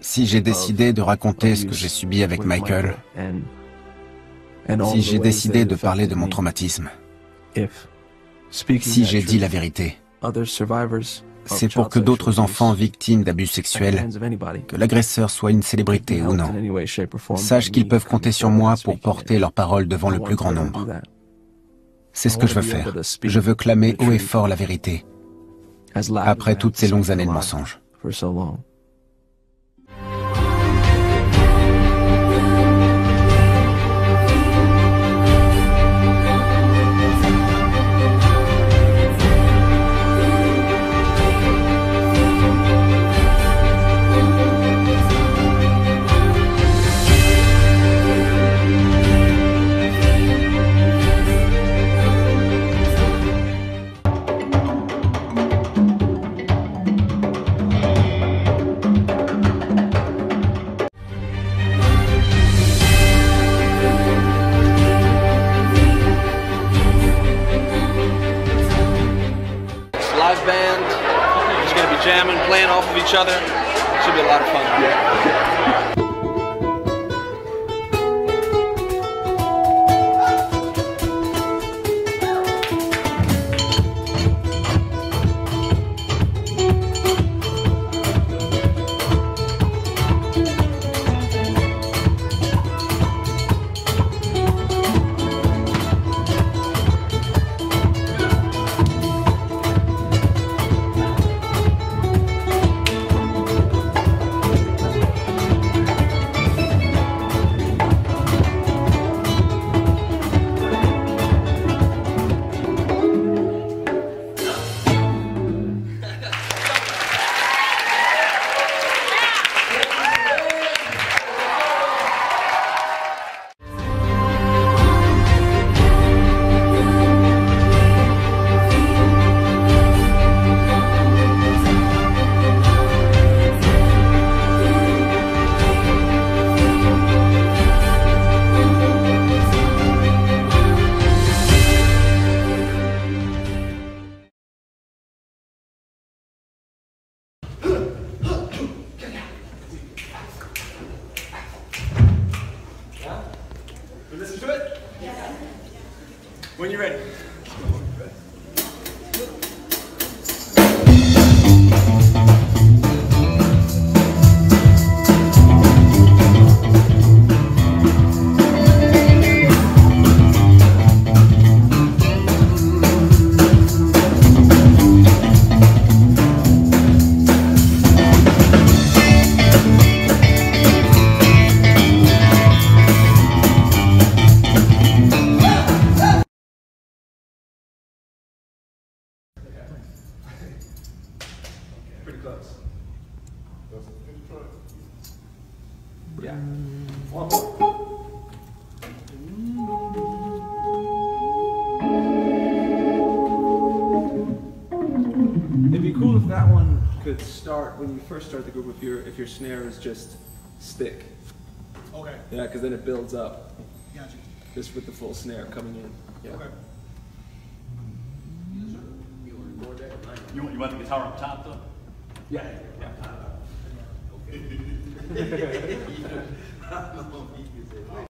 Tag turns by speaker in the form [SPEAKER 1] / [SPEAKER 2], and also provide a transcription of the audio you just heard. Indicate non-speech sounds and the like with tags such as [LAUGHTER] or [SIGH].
[SPEAKER 1] Si j'ai décidé de raconter ce que j'ai subi avec Michael, si j'ai décidé de parler de mon traumatisme, si j'ai dit la vérité, c'est pour que d'autres enfants victimes d'abus sexuels, que l'agresseur soit une célébrité ou non, sachent qu'ils peuvent compter sur moi pour porter leurs paroles devant le plus grand nombre. C'est ce que je veux faire. Je veux clamer haut et fort la vérité, après toutes ces longues années de mensonges.
[SPEAKER 2] Live off of each other. Should be a lot of fun. When you're ready. Yeah. One. It'd be cool if that one could start when you first start the group. If your if your snare is just stick.
[SPEAKER 3] Okay,
[SPEAKER 2] Yeah, because then it builds up
[SPEAKER 3] got you.
[SPEAKER 2] just with the full snare coming in. Yeah.
[SPEAKER 3] Okay.
[SPEAKER 4] You want, you want the guitar up top though?
[SPEAKER 2] Yeah. yeah. ah, [LAUGHS] não,